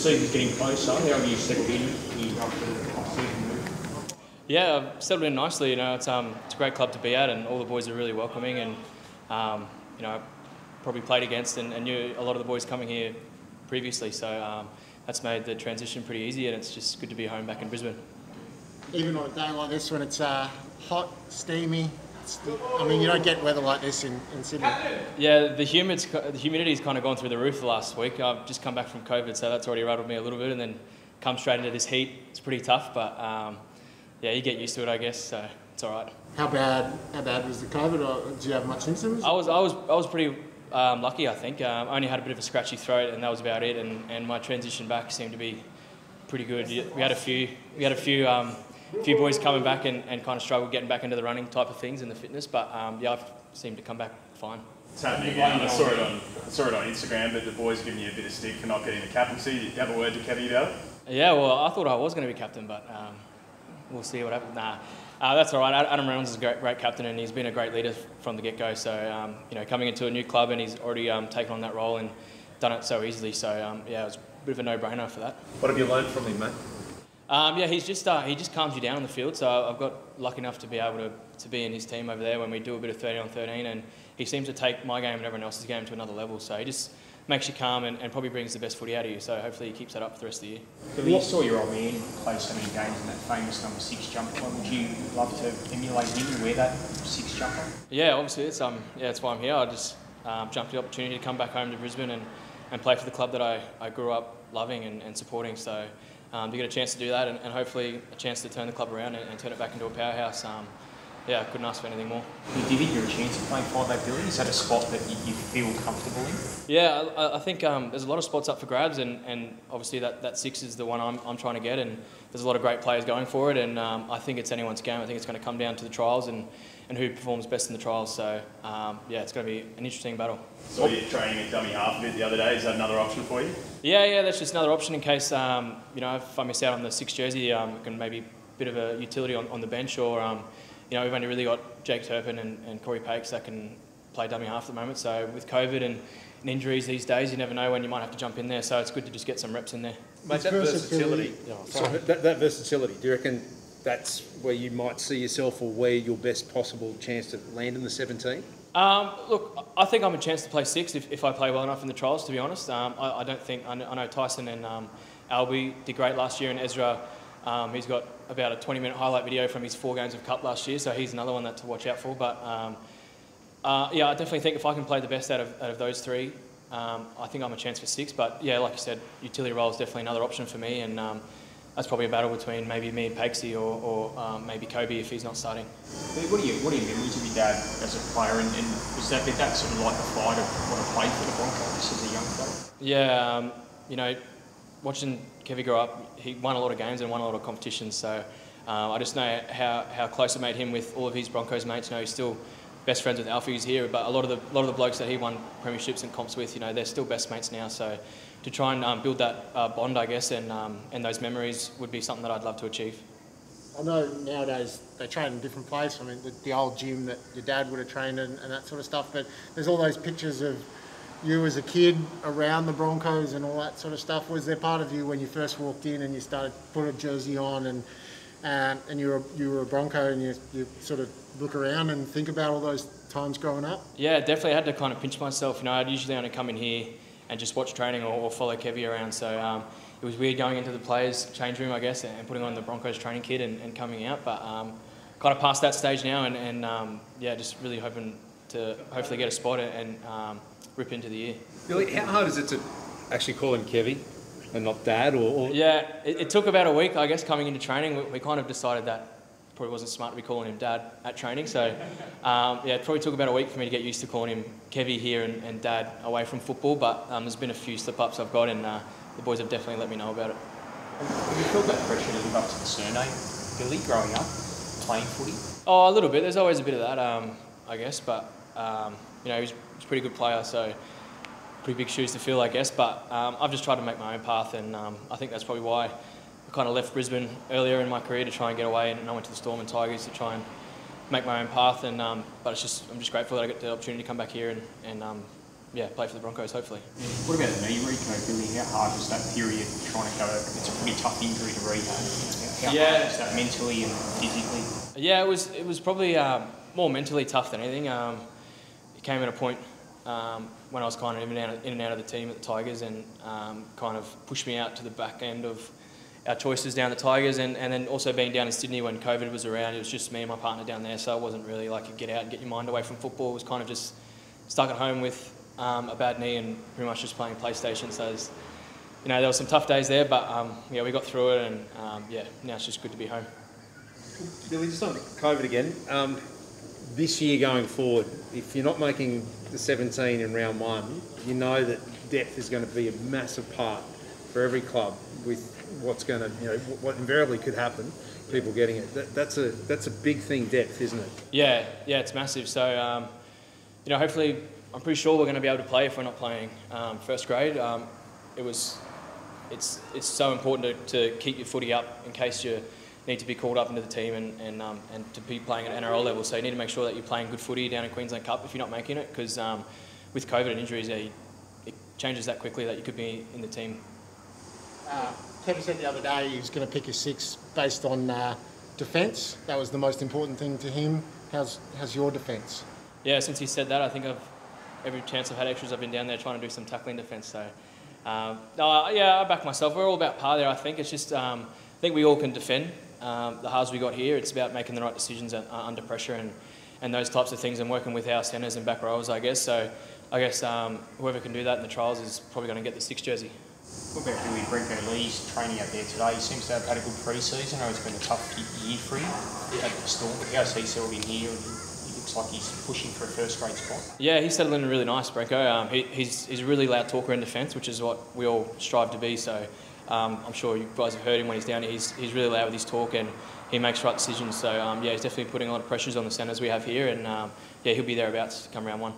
season's getting closer. How have you settled in here after the off-season move? Yeah, I've settled in nicely. You know, it's um, it's a great club to be at, and all the boys are really welcoming. And um, you know, I probably played against and, and knew a lot of the boys coming here previously, so um, that's made the transition pretty easy. And it's just good to be home back in Brisbane. Even on a day like this when it's uh, hot, steamy. It's, I mean, you don't get weather like this in, in Sydney. Yeah, the humid's the humidity's kind of gone through the roof the last week. I've just come back from COVID, so that's already rattled me a little bit, and then come straight into this heat. It's pretty tough, but um, yeah, you get used to it, I guess. So it's all right. How bad? How bad was the COVID? Or did you have much symptoms? I was I was I was pretty um, lucky, I think. Um, I only had a bit of a scratchy throat, and that was about it. And, and my transition back seemed to be pretty good. We had a few we had a few um, few boys coming back and, and kind of struggled getting back into the running type of things and the fitness, but um, yeah, I've seemed to come back fine. It's happening again. I saw it on I saw it on Instagram, but the boys giving you a bit of stick for not getting the captaincy. Did you have a word to Kevy about it? Yeah, well, I thought I was going to be captain, but um, we'll see what happens. Nah, uh, that's all right. Adam Reynolds is a great, great captain, and he's been a great leader from the get-go. So, um, you know, coming into a new club, and he's already um, taken on that role and done it so easily. So, um, yeah, it was a bit of a no-brainer for that. What have you learned from him, mate? Um, yeah, he's just uh, he just calms you down on the field. So I've got lucky enough to be able to, to be in his team over there when we do a bit of 30 on 13, and he seems to take my game and everyone else's game to another level. So he just makes you calm and, and probably brings the best footy out of you. So hopefully he keeps that up for the rest of the year. Billy, you saw your old man play so many games in that famous number six jumper. Would you love to emulate him and wear that six jumper? Yeah, obviously it's um yeah that's why I'm here. I just um, jumped the opportunity to come back home to Brisbane and, and play for the club that I, I grew up loving and, and supporting. So um, to get a chance to do that and, and hopefully a chance to turn the club around and, and turn it back into a powerhouse. Um, yeah, I couldn't ask for anything more. You did it, you're a chance of playing five eight Billy. Is that a spot that you, you feel comfortable in? Yeah, I, I think um, there's a lot of spots up for grabs, and, and obviously that, that six is the one I'm, I'm trying to get, and there's a lot of great players going for it, and um, I think it's anyone's game. I think it's going to come down to the trials and, and who performs best in the trials. So um, yeah, it's going to be an interesting battle. So you're training at dummy half a bit the other day. Is that another option for you? Yeah, yeah, that's just another option in case um, you know if I miss out on the six jersey, um, it can maybe a bit of a utility on, on the bench, or um, you know we've only really got Jake Turpin and, and Cory Paix that can play dummy half at the moment. So with COVID and, and injuries these days, you never know when you might have to jump in there. So it's good to just get some reps in there. Mate, that versatility, sorry, that, that versatility, do you reckon that's where you might see yourself or where your best possible chance to land in the 17? Um, look, I think I'm a chance to play six if, if I play well enough in the trials. To be honest, um, I, I, don't think I know, Tyson and um, Albie did great last year, and Ezra, um, he's got about a 20-minute highlight video from his four games of cup last year, so he's another one that to watch out for. But um, uh, yeah, I definitely think if I can play the best out of, out of those three, um, I think I'm a chance for six. But yeah, like you said, utility role is definitely another option for me, and that's probably a battle between maybe me and Paixy or, or um, maybe Kobe if he's not starting. What are, you, what are your memories of your dad as a player and, and was that, did that sort of like the fight of want to play for the Broncos as a young fella? Yeah, um, you know, watching Kevy grow up, he won a lot of games and won a lot of competitions, so um, I just know how, how close it made him with all of his Broncos mates. You know, he's still best friends with Alfie who's here, but a lot of the a lot of the blokes that he won premierships and comps with, you know, they're still best mates now. So to try and um, build that uh, bond, I guess, and um, and those memories would be something that I'd love to achieve. I know nowadays they train in different places. I mean, the, the old gym that your dad would have trained in and that sort of stuff. But there's all those pictures of you as a kid around the Broncos and all that sort of stuff. Was there part of you when you first walked in and you started put a jersey on and um, and you were you were a Bronco and you, you sort of look around and think about all those times growing up? Yeah, definitely. I had to kind of pinch myself. You know, I'd usually only come in here and just watch training or, or follow Kevy around. So um, it was weird going into the players' change room, I guess, and putting on the Broncos training kit and, and coming out. But um, kind of past that stage now, and, and um, yeah, just really hoping to hopefully get a spot and um, rip into the year. Billy, how hard is it to actually call him Kevy? And not dad or, or... yeah it, it, took about a week i guess coming into training. We, we, kind of decided that probably wasn't smart to be calling him dad at training. So um, yeah it probably took about a week for me to get used to calling him kevy here and, and dad away from football. But um, there's been a few slip-ups i've got and uh, the boys have definitely let me know about it. Have you felt that pressure to live up to the surname billy growing up playing footy? Oh a little bit. There's always a bit of that um, i guess. But um, you know he's, he's a pretty good player. So pretty big shoes to fill, I guess. But um, I've just tried to make my own path, and um, I think that's probably why I kind of left Brisbane earlier in my career to try and get away, and I went to the Storm and Tigers to try and make my own path. And um, but it's just I'm just grateful that I get the opportunity to come back here and, and um, yeah, play for the Broncos hopefully. What about the knee, reco? Billy, how hard was that period trying to go? It's a pretty tough injury to rehab. How Yeah. hard is that mentally and physically? Yeah, it was it was probably um, more mentally tough than anything. Um, it came at a point um, when I was kind of in and, out of, and out of the team at the Tigers and um, kind of pushed me out to the back end of our choices down the Tigers and, and then also being down in Sydney when COVID was around, it was just me and my partner down there, so it wasn't really like a get out and get your mind away from football. It was kind of just stuck at home with um, a bad knee and pretty much just playing PlayStation. So, was, you know, there were some tough days there, but um, yeah, we got through it and um, yeah, now it's just good to be home. Billy, just on COVID again. This year going forward, if you're not making the 17 in round one, you know that depth is going to be a massive part for every club with what's going to, you know, what invariably could happen, people getting it. That, that's a that's a big thing, depth, isn't it? Yeah, yeah, it's massive. So, um, you know, hopefully, I'm pretty sure we're going to be able to play if we're not playing um, first grade. Um, it was, it's it's so important to, to keep your footy up in case you need to be called up into the team and and, um, and to be playing at NRL level. So you need to make sure that you're playing good footy down in Queensland Cup if you're not making it, because um, with COVID and injuries, yeah, you- it changes that quickly that you could be in the team Uh, Kevin said the other day he was going to pick a six based on uh, defence. That was the most important thing to him. How's how's your defence? Yeah, since he said that, I think I've every chance I've had extras, I've been down there trying to do some tackling defence. So, um, no, yeah, I back myself. We're all about par there. I think it's just um, I think we all can defend. Um, the halves we got here, it's about making the right decisions uh, under pressure and, and those types of things, and working with our centres and back rows, I guess. So, I guess um, whoever can do that in the trials is probably going to get the six jersey. What about Billy Lee's training out there today? He seems to have had a good pre-season. I know it's been a tough year for him at the Storm. How's he settled in here? And he, he looks like he's pushing for a first grade spot. Yeah, he's settled in really nice, Brenko. Um, he, he's, he's a really loud talker in defence, which is what we all strive to be. So um, I'm sure you guys have heard him when he's down here. He's, he's really loud with his talk and he makes right decisions. So um, yeah, he's definitely putting a lot of pressures on the centres we have here, and um, yeah, he'll be thereabouts come round one.